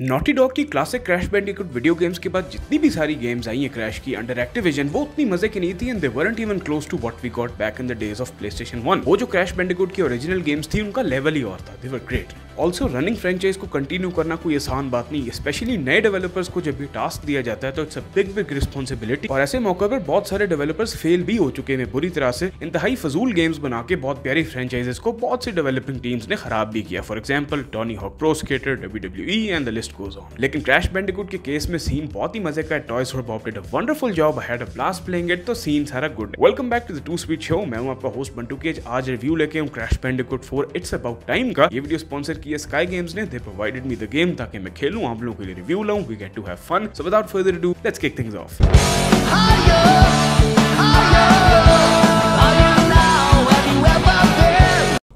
Naughty dog की classic Crash Bandicoot video games के बाद जितनी भी सारी गेम्स आई हैं क्रैश की अंडर एक्टिविजन वो उतनी मज़े की नहीं थी and they weren't even close to what we got back in the days of PlayStation 1 वो जो क्रैश बैंडिकूट की ओरिजिनल गेम्स थी, उनका लेवल ही और था. They were great also running franchise को कंटिन्यू करना कोई आसान बात नहीं है स्पेशली नए डेवलपर्स को जब भी टास्क दिया जाता है तो it's a big big responsibility और ऐसे मौके पर बहुत सारे डेवलपर्स फेल भी हो चुके हैं बुरी तरह से। इंतहाई फजूल गेम्स बना के बहुत प्यारी फ्रेंचाइजेस को बहुत सी डेवलपिंग टीम्स ने खराब भी किया। For example Tony Hawk Pro Skater W and the list goes on लेकिन क्रैश बैंडिकूट के केस में सीन बहुत ही मज़े का है। Toys for Bob did wonderful job had a blast playing it तो सीन सारा good welcome back to the two speed show मैं हूँ आपका होस्ट बंटू केज आज रिव्यू लेके हूँ Crash Bandicoot 4 it's about time का। ये वीडियो स्पॉन्सर किया स्काई गेम्स ने they provided me the game ताकि मैं खेलूं, आप लोगों के लिए रिव्यू लाऊं we get to have fun so without further do let's kick things off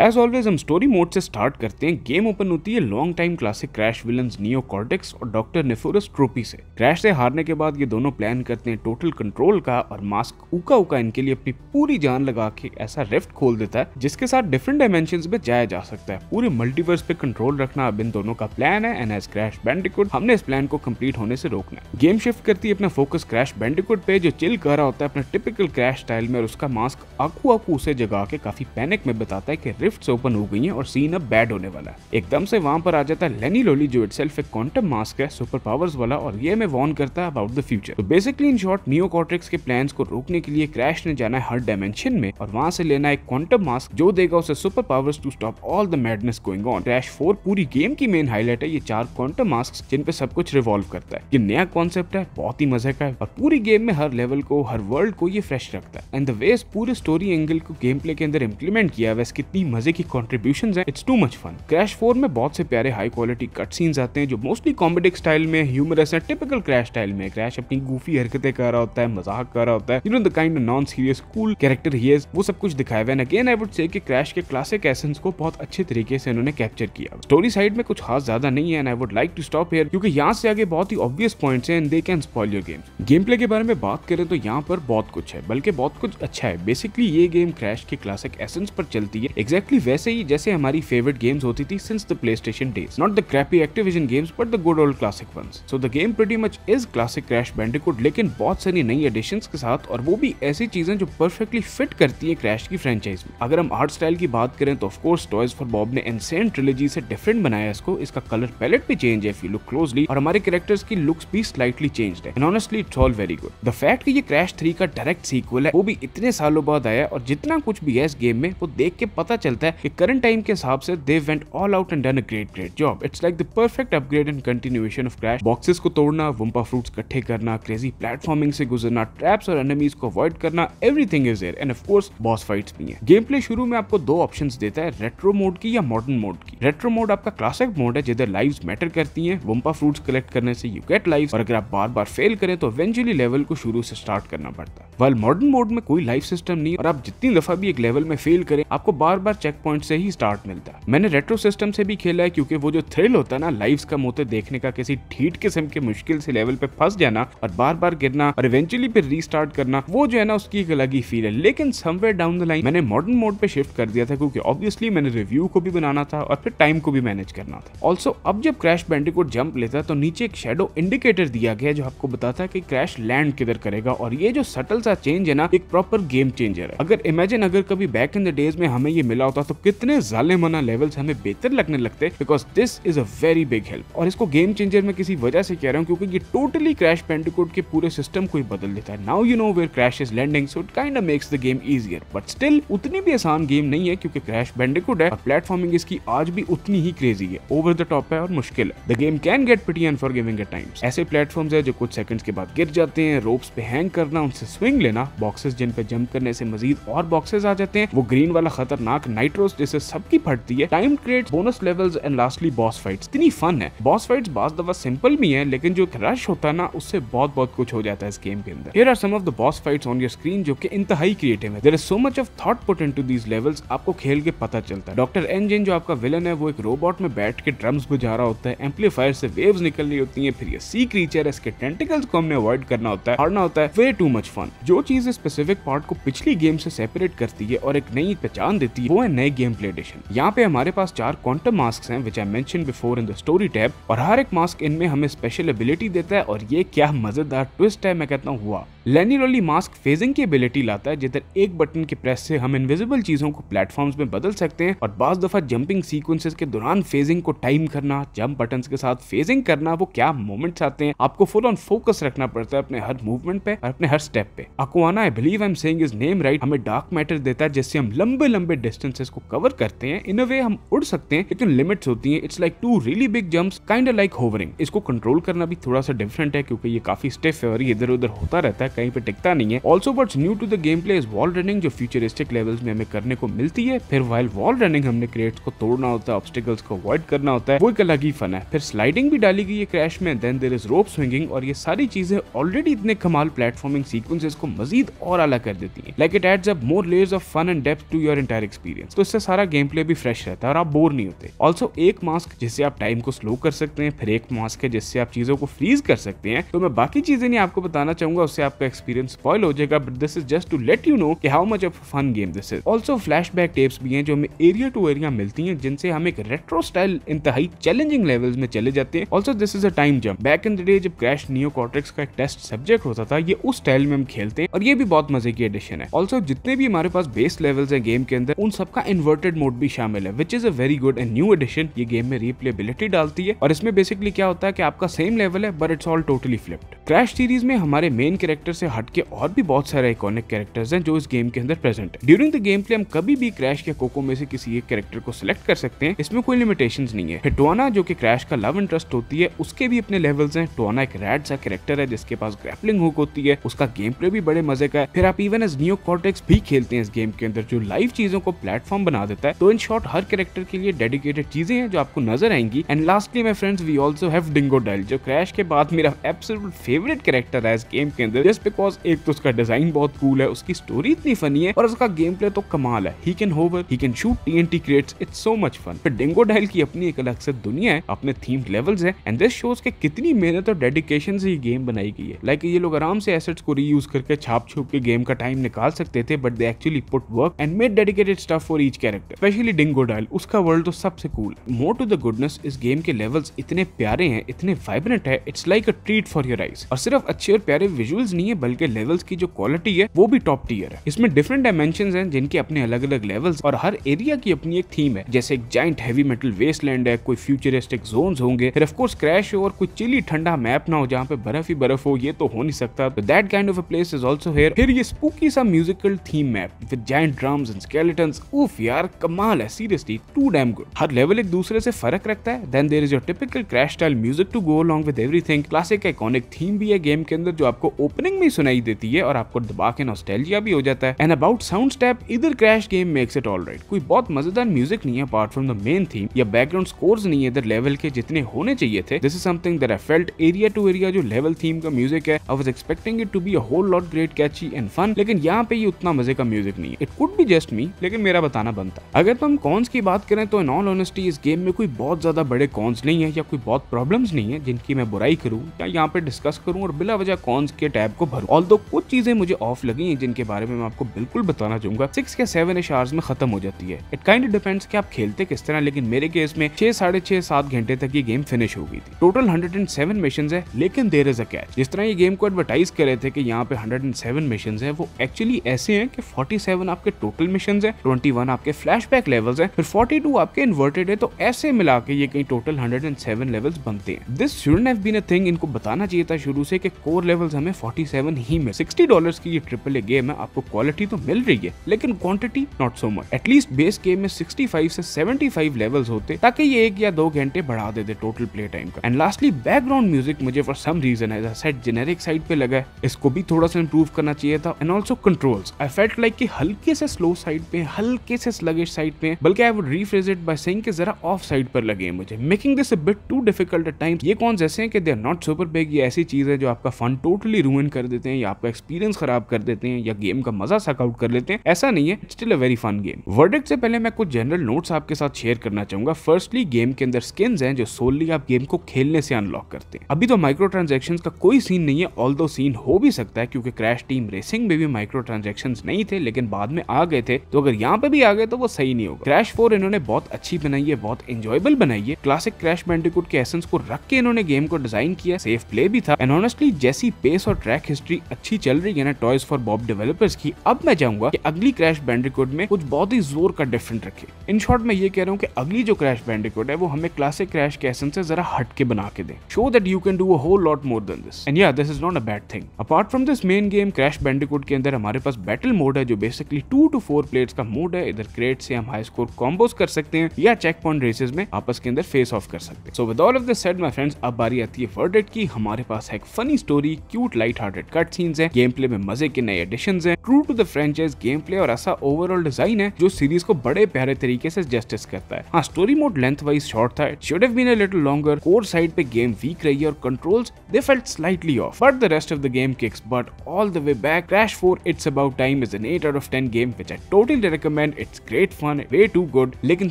as always हम स्टोरी मोड से स्टार्ट करते हैं। गेम ओपन होती है long time classic Crash villains Neo Cortex और डॉक्टर नेफोरस ट्रोपी से। Crash से हारने के बाद ये दोनों प्लान करते हैं टोटल कंट्रोल का और मास्क उका उका इनके लिए अपनी पूरी जान लगा के ऐसा रिफ्ट खोल देता है, जिसके साथ डिफरेंट डायमेंशन में जाया जा सकता है। पूरे मल्टीवर्स पे कंट्रोल रखना अब इन दोनों का प्लान है एंड एज क्रैश बैंडिकुड हमने इस प्लान को कंप्लीट होने से रोकना है। गेम शिफ्ट करती है अपना फोकस क्रैश बैंडिकुड पे, जो चिल कर रहा होता है अपना टिपिकल क्रैश स्टाइल में और उसका मास्क आकू आकू उसे जगा के काफ़ी पैनिक में बताता है कि रिफ्ट ओपन हो गई हैं और सीन अब बैड होने वाला है। एकदम से वहाँ पर आ जाता है लेनी लोली जो इटसेल्फ एक क्वांटम मास्क है सुपर पावर्स वाला, और ये में वॉर्न करता है अबाउट द फ्यूचर तो basically in short Neo Cortex के प्लान्स को रोकने के लिए क्रैश ने जाना है हर डायमेंशन में और वहाँ से लेना एक क्वांटम मास्क जो देगा उसे super powers to stop all the madness going on Crash four पूरी गेम की मेन हाईलाइट है ये चार क्वांटम मास्क जिन पे सब कुछ रिवॉल्व करता है। ये नया कॉन्सेप्ट है, बहुत ही मज़े का है और पूरी गेम में हर लेवल को, हर वर्ल्ड को ये फ्रेश रखता है। एंड द वे पूरे स्टोरी एंगल को गेम प्ले के अंदर इम्प्लीमेंट किया वैसे कितनी मज़े की कॉन्ट्रीब्यूशन है it's too much fun Crash four में बहुत से प्यारे हाई क्वालिटी कट सीन्स आते हैं, जो मोस्टली कॉमेडिक स्टाइल में ह्यूमरस है टिपिकल क्रैश स्टाइल में. क्रैश अपनी गूफी हरकतें कर रहा होता है, मज़ाक कर रहा होता है. You know the kind non serious cool character he is वो सब कुछ दिखाया हुआ है. अगेन आई वुड से कि क्रैश के क्लासिक एसेंस को बहुत अच्छे तरीके से उन्होंने कैप्चर किया. स्टोरी साइड में कुछ खास ज़्यादा नहीं है and I would like to stop here क्योंकि यहाँ से आगे बहुत ही ऑब्वियस पॉइंट्स हैं and they can spoil your game game play के बारे में बात करें तो यहाँ पर बहुत कुछ है, बल्कि बहुत कुछ अच्छा है. बेसिकली ये गेम क्रैश के क्लासिक एसेंस पर चलती है. एग्जैक्टली वैसे ही जैसे हमारी फेवरेट गेम्स होती थी since the PlayStation days. Not the crappy Activision games, but the good old classic ones. So the game pretty much is classic Crash Bandicoot, लेकिन बहुत सारी नई एडिशन के साथ और वो भी ऐसी चीज़ें जो परफेक्टली फिट करती है क्रैश की फ्रेंचाइज में अगर हम आर्ट स्टाइल की बात करें तो of course Toys for Bob ने इनसेंट ट्रिलॉजी से डिफरेंट बनाया इसको इसका कलर पैलेट भी चेंज है लुक क्लोजली और हमारे कैरेक्टर्स की लुक्स भी स्लाइटली चेंज है honestly it's all very good the fact कि ये क्रैश थ्री का डायरेक्ट सीक्वल है वो भी इतने सालों बाद आया और जितना कुछ भी है इस गेम में वो देख के पता चलता है कि करंट टाइम के हिसाब से they went all out and done a great great job it's like the perfect upgrade and continuation of Crash boxes को तोड़ना वंपा फ्रूट्स इकट्ठे करना क्रेजी प्लेटफॉर्मिंग से गुजरना ट्रैप्स और एनिमीज को अवॉइड करना everything is there and of course boss fights भी हैं. गेम प्ले शुरू में आपको दो ऑप्शंस देता है रेट्रो मोड की या मॉडर्न मोड की. रेट्रो मोड आपका क्लासिक मोड है, जिधर लाइव्स मैटर करती हैं. वंपा फ्रूट्स कलेक्ट करने से यू गेट लाइव्स और अगर आप बार बार फेल करें तो इवेंचुअली लेवल को शुरू से स्टार्ट करना पड़ता है. वाल मॉडर्न मोड में कोई लाइफ सिस्टम नहीं और आप जितनी दफ़ा भी एक लेवल में फेल करें, आपको बार बार चेक पॉइंट से ही स्टार्ट मिलता। है मैंने रेट्रो सिस्टम से भी खेला है क्योंकि वो जो थ्रिल होता है ना लाइव्स का मोते देखने का किसी ठीठ किस्म के मुश्किल से लेवल पे फंस जाना और बार बार गिरना और इवेंचुअली फिर रीस्टार्ट करना, वो जो है ना, उसकी एक अलग ही फील है। लेकिन समवेयर डाउन द लाइन मैंने मॉडर्न मोड पे शिफ्ट कर दिया था क्योंकि ऑब्वियसली मैंने रिव्यू को भी बनाना था और फिर टाइम को भी मैनेज करना था। ऑल्सो अब जब क्रैश बैंडिकोट जंप लेता तो नीचे एक शेडो इंडिकेटर दिया गया जो आपको बताता है कि क्रैश लैंड किधर करेगा और ये जो सटल सा चेंज है ना, एक प्रॉपर गेम चेंजर है। अगर इमेजिन अगर कभी बैक इन द डेज़ में हमें ये मिला होता तो कितने जालिमाना लेवल्स हमें बेहतर लगने लगते because this is a very big help और इसको गेम चेंजर में किसी वजह से कह रहा हूँ क्योंकि ये टोटली क्रैश पेंटिकोड के पूरे सिस्टम को ही बदल देता है। Now you know where Crash is landing so it kind makes the game easier but still उतनी भी आसान गेम नहीं है क्योंकि क्रैश बैंडिकोड है प्लेटफॉर्मिंग इसकी आज भी उतनी ही क्रेजी है। ओवर द टॉप है और मुश्किल है। The game can get pretty unforgiving at times ऐसे प्लेटफॉर्म्स है जो कुछ सेकंड्स के बाद गिर जाते हैं रोप्स पे हैंग करना, उनसे स्विंग लेना बॉक्सेस जिन पे जंप करने से मजीद और बॉक्सेस आ जाते हैं, वो ग्रीन वाला खतरनाक नाइट्रोस जैसे सबकी फटती है। Time crate bonus levels and lastly boss fights इतनी फन है। बॉस फाइट्स बाज दफ़ा सिंपल भी है, लेकिन जो रश होता है ना, उससे बहुत बहुत कुछ हो जाता है इस गेम के अंदर। Here are some of the boss fights on your screen जो कि इंतहाई क्रिएटिव है। There is so much of thought put into these levels आपको खेल के पता चलता है। डॉक्टर एंजिन जो आपका विलन है, वो एक रोबोट में बैठ के ड्रम्स बजा रहा होता है। एम्पलीफायर से वेव्स निकल रही होती है, फिर ये सी क्रीचर है, इसके टेंटिकल्स को हमने अवॉइड करना होता है, हारना होता है। वे टू मच फन जो चीज़ स्पेसिफिक पार्ट को पिछली गेम से सेपरेट करती है और एक नई पहचान देती है, वो है है नए गेम प्ले एडिशन यहाँ पे हमारे पास चार क्वांटम मास्क हैं which I mention before in the story tab और हर एक मास्क इनमें हमें स्पेशल एबिलिटी देता है, और ये क्या मज़ेदार ट्विस्ट है मैं कहता हूँ, हुआ। लेनी रोली मास्क फेजिंग की एबिलिटी लाता है, जिधर एक बटन के प्रेस से हम इनविजिबल चीज़ों को प्लेटफॉर्म्स में बदल सकते हैं और बाज दफ़ा जंपिंग सीक्वेंसेस के दौरान फेजिंग को टाइम करना जंप बटन के साथ फेजिंग करना, वो क्या मोमेंट्स आते हैं, आपको फुल ऑन फोकस रखना पड़ता है अपने हर मूवमेंट पे और अपने हर स्टेप पे। Akano I believe I am saying his name right हमें डार्क मैटर देता है, जिससे हम लंबे लंबे डिस्टेंसेस को कवर करते हैं। इन अ वे हम उड़ सकते हैं, लेकिन लिमिट्स होती हैं। It's like to really big jumps kind like hovering इसको कंट्रोल करना भी थोड़ा सा डिफरेंट है, क्योंकि ये काफ़ी स्टेफ है और इधर उधर होता रहता है कहीं पे टिकता नहीं है। Also what's new to the game play is wall running जो फ्यूचरिस्टिक लेवल्स में हमें करने को मिलती है। फिर वाइल वॉल रनिंग हमने क्रिएट्स को तोड़ना होता है ऑब्स्टिकल्स को अवॉइड करना होता है। वो एक अलग ही फन है। फिर स्लाइडिंग भी डाली गई है क्रैश में then there is rope swinging और ये सारी चीज़ें ऑलरेडी इतने कमाल प्लेटफॉर्मिंग सीक्वेंसेस को मजीद और अलग कर देती है। Like it adds up more layers of fun and depth to your entire experience तो इससे सारा गेम प्ले भी फ्रेश रहता है और आप बोर नहीं होते। ऑल्सो एक मास्क जिससे आप टाइम को स्लो कर सकते हैं, फिर एक मास्क है जिससे आप चीज़ों को फ्रीज कर सकते हैं। तो मैं बाकी चीज़ें नहीं आपको बताना चाहूँगा, उससे आपका एक्सपीरियंस स्पॉइल हो जाएगा but this is just to let you know कि how much of fun game this is also flash back tapes भी हैं जो हमें एरिया टू एरिया मिलती हैं, जिनसे हम एक रेट्रो स्टाइल इंतहाई चैलेंजिंग लेवल्स में चले जाते हैं। Also this is a time jump back in the day जब क्रैश नियो कॉर्टेक्स का एक टेस्ट सब्जेक्ट होता था, ये उस स्टाइल में हम खेलते हैं, और ये भी बहुत मज़े की एडिशन है। ऑल्सो जितने भी हमारे पास बेस लेवल्स हैं गेम के अंदर, उन सबका इन्वर्टेड मोड भी शामिल है which is a very good and new addition ये गेम में रिप्लेबिलिटी डालती है, और इसमें बेसिकली क्या होता है कि आपका सेम लेवल है but it's all totally flipped Crash series में हमारे मेन कैरेक्टर से हटके और भी बहुत सारे आइकॉनिक कैरेक्टर्स हैं जो इस गेम के अंदर प्रेजेंट है। ड्यूरिंग द गेम प्ले हम कभी भी क्रैश या कोको में से किसी एक कैरेक्टर को सिलेक्ट कर सकते हैं। इसमें कोई लिमिटेशन नहीं है। टोना जो कि क्रैश का लव इंटरेस्ट होती है, उसके भी अपने लेवल्स हैं। टोना एक रैड सा कैरेक्टर है, जिसके पास ग्रैपलिंग हुक होती है। उसका गेम प्ले भी बड़े मज़े का है। फिर आप इवन एज नियो कॉर्टेक्स भी खेलते हैं इस गेम के अंदर, जो लाइव चीज़ों को प्लेटफॉर्म बना देता है। तो इन शॉर्ट हर कैरेक्टर के लिए डेडिकेटेड चीज़ें हैं जो आपको नज़र आएँगी। And lastly my friends we also have Dingodile जो क्रैश के बाद मेरा एब्सोल्यूट फेवरेट कैरेक्टर है इस गेम के अंदर। जस्ट बिकॉज़ एक तो उसका डिज़ाइन बहुत कूल है, उसकी स्टोरी इतनी फनी है, और उसका गेम प्ले तो कमाल है। He can hover he can shoot TNT crates it's so much fun फिर डिंगो डाइल की अपनी एक अलग से दुनिया है, अपने थीम लेवल्स है एंड दिस शोज़ के कितनी मेहनत और डेडिकेशन से ये गेम बनाई गई है। लाइक like ये लोग आराम से एसेट्स को रीयूज करके छाप छुप के गेम का टाइम निकाल सकते थे but they actually put work and made dedicated stuff for each character specially Dingodile उसका वर्ल्ड तो सबसे cool more to the goodness इस गेम के लेवल्स इतने प्यारे हैं, इतने वाइब्रेंट है it's like a treat for your eyes और सिर्फ़ अच्छे और प्यारे विजुअल्स नहीं है, बल्कि लेवल्स की जो क्वालिटी है, वो भी टॉप टीयर है। इसमें डिफरेंट डायमेंशन हैं, जिनके अपने अलग अलग लेवल्स और हर एरिया की अपनी एक थीम है। जैसे एक जाइंट हैवी मेटल वेस्टलैंड है, कोई फ्यूचरिस्टिक जोन होंगे, फिर ऑफकोर्स क्रैश हो और कोई चिली ठंडा मैप ना हो, जहाँ पे बर्फ़ ही बर्फ़ हो, ये तो हो नहीं सकता। तो that kind of a place is also here फिर ये स्पूकी सा musical theme map with giant drums and skeletons उफ यार, कमाल है सीरियसली टू डैम गुड हर लेवल एक दूसरे से फ़र्क रखता है। Then there is your typical Crash style music to go along with everything classic iconic theme भी है गेम के अंदर, जो आपको ओपनिंग में सुनाई देती है और आपको दबा के नॉस्टैल्जिया भी हो जाता है। एंड अबाउट साउंड स्टेप इधर Crash game makes it all right कोई बहुत मज़ेदार म्यूज़िक नहीं है apart from the main theme या बैकग्राउंड स्कोर्स नहीं है इधर लेवल के जितने होने चाहिए थे। This is something that I felt area to area जो लेवल थीम का म्यूज़िक है I was expecting it to be a whole lot great catchy and fun लेकिन यहाँ पे ये उतना मज़े का म्यूज़िक नहीं है। It could be just me लेकिन मेरा बताना बनता है अगर तो हम कॉन्स की बात करें तो इन ऑल ऑनेस्टी इस गेम में कोई बहुत ज़्यादा बड़े कॉन्स नहीं है, या कोई बहुत प्रॉब्लम्स नहीं है, जिनकी मैं बुराई करूँ, या यहाँ पे डिस्कस करूँ और बिला वजह कॉन्स के टैब को भरूँ। ऑल कुछ चीज़ें मुझे ऑफ़ लगी हैं जिनके बारे में मैं आपको बिल्कुल बताना चाहूँगा सिक्स या सेवन एश आवर्स में खत्म हो जाती है। इट काइंड डिपेंड्स कि आप खेलते किस तरह, लेकिन मेरे केस में छह, साढ़े छह, सात घंटे तक ये गेम फिनिश हो गई थी। Total hundred and seven mission है, लेकिन देर इज़ अ कैच जिस तरह ये गेम को एडवर्टाइज कर रहे थे कि यहाँ पे हंड्रेड एंड सेवन मिशन है, वो एक्चुअली ऐसे हैं कि फोर्टी सेवन आपके टोटल मिशन है ट्वेंटी वन आपके फ्लैश बैक लेवल है, फिर फोर्टी टू आपके इन्वर्टेड है तो ऐसे मिला के ये कहीं total hundred and seven levels बनते हैं। This should have been a thing इनको बताना चाहिए था शुरू से कि कोर लेवल्स हमें फोर्टी सेवन ही में सिक्सटी डॉलर्स की ये ट्रिपल ए गेम है, आपको क्वालिटी तो मिल रही है, लेकिन quantity not so much at least base game में 65 से 75 लेवल्स होते, ताकि ये एक या दो घंटे बढ़ा देते टोटल प्ले टाइम का. एंड लास्टली बैकग्राउंड म्यूज़िक मुझे फॉर सम रीजन है सेट जेनेरिक साइड पे लगा है. इसको भी थोड़ा सा इंप्रूव करना चाहिए था and also controls I felt like कि हल्के से स्लो साइड पे, हल्के से स्लगिश साइड पे, बल्कि I would rephrase it by saying कि जरा ऑफ़ साइड पर लगे मुझे. Making this a bit too difficult at times ये कौन ऐसे हैं कि they are not super big ये ऐसी चीज़ है जो आपका फन टोटली रूइन कर देते हैं या आपका एक्सपीरियंस खराब कर देते हैं या गेम का मज़ा सक आउट कर लेते हैं, ऐसा नहीं है still a very fun game verdict से पहले मैं कुछ जनरल नोट्स आपके साथ शेयर करना चाहूँगा. फर्स्टली गेम के अंदर स्किन हैं जो सोलली आप गेम को खेलने से अनलॉक करते हैं. अभी तो माइक्रो ट्रांजेक्शन का कोई सीन नहीं है ऑल सीन हो भी सकता है, क्योंकि क्रैश टीम रेसिंग में भी माइक्रो ट्रांजेक्शन नहीं थे, लेकिन बाद में आ गए थे तो अगर यहाँ पे भी आ गए तो वो सही नहीं होगा. क्रैश फोर इन्होंने बहुत अच्छी बनाई है, बहुत इंजॉयबल बनाई है. क्लासिक क्रैश बैंडिकुट के एसेंस को रख के इन्होंने गेम को डिज़ाइन किया सेफ़ प्ले भी था. एंड ऑनेस्टली जैसी पेस और ट्रैक हिस्ट्री अच्छी चल रही है ना टॉयज फॉर बॉब डेवलपर्स की, अब मैं चाहूँगा कि अगली क्रैश बैंडिकुट में कुछ बहुत ही ज़ोर का डिफरेंट रखे। इन शॉर्ट मैं ये कह रहा हूँ कि अगली जो क्रैश बैंडिकुट है, वो हमें क्लासिक क्रैश के एसेंस से जरा हट के बना के दे। Show that you can do a whole lot more than this and या this is not a bad thing apart from this main game Crash Bandicoot के अंदर हमारे पास बैटल मोड है, जो basically two two four players का mode है। इधर क्रेट से हम हाई स्कोर कॉम्बोज कर सकते हैं, या चेक पॉइंट रेसेस में आपस के अंदर फेस ऑफ़ कर सकते हैं। So with all of this said my friends अब बारी आती है वर्डेट की। हमारे पास है एक funny story cute light hearted cut scenes है गेम प्ले में मज़े के नए एडिशन है। True to the franchise game play और ऐसा ओवरऑल डिज़ाइन है जो सीरीज़ को बड़े प्यारे तरीके से जस्टिस करता है। हाँ story mode length wise short था it should been a little longer core side पे गेम वीक रही है और controls they felt slightly off but the rest of the game kicks butt all the way back Crash 4 it's about time is an 8 out of 10 game which I totally recommend it's great fun way too good लेकिन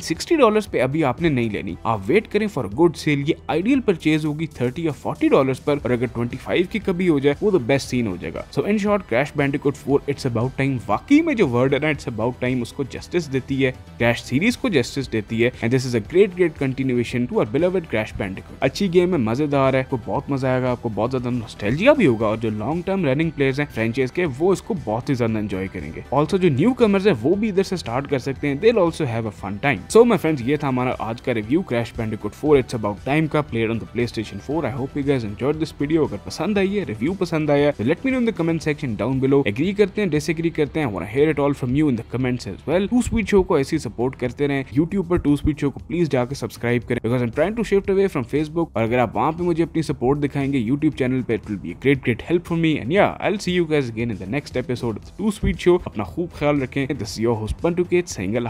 60 dollars पे अभी आपने नहीं लेनी। आप wait करें for good sale ये ideal purchase होगी 30 या 40 डॉलर्स पर। और अगर 25 की कभी हो जाए, वो तो बेस्ट सीन हो जाएगा। So in short Crash Bandicoot 4 it's about time वाकई में जो वर्ड है ना इट्स अबाउट टाइम उसको जस्टिस देती है क्रैश सीरीज़ को जस्टिस देती है and this is a great great continuation to our beloved Crash Bandicoot अच्छी गेम है, मज़ेदार है आपको बहुत मज़ा आएगा, आपको बहुत ज़्यादा नॉस्टैल्जिया भी होगा, और जो लॉन्ग टर्म रनिंग प्लेयर्स हैं फ्रेंचाइज के, वो इसको बहुत ही ज़्यादा एंजॉय करेंगे। ऑल्सो जो न्यू कमर्स है, वो भी इधर से स्टार्ट कर सकते हैं they also have a fun time so my friends ये था हमारा आज का review Crash Bandicoot 4 it's about time का player on the PlayStation 4 I hope you guys enjoyed this video अगर पसंद आई है रिव्यू पसंद आया तो let me know in the comment section down below agree करते हैं डिसएग्री करते हैं want hear it all from you in the comments as well Two Speed Show को ऐसे सपोर्ट करते रहें। YouTube पर टू स्पीड शो को प्लीज़ जाकर सब्सक्राइब करें। Because I trying to shift away from Facebook और अगर आप वहाँ पे मुझे अपनी सपोर्ट दिखाएँगे YouTube चैनल पे it will be great great help for me and yeah I see you guys again in the next episode Two Speed Show अपना खूब ख्याल रखें। दिस योर होस्ट पंटू केट saying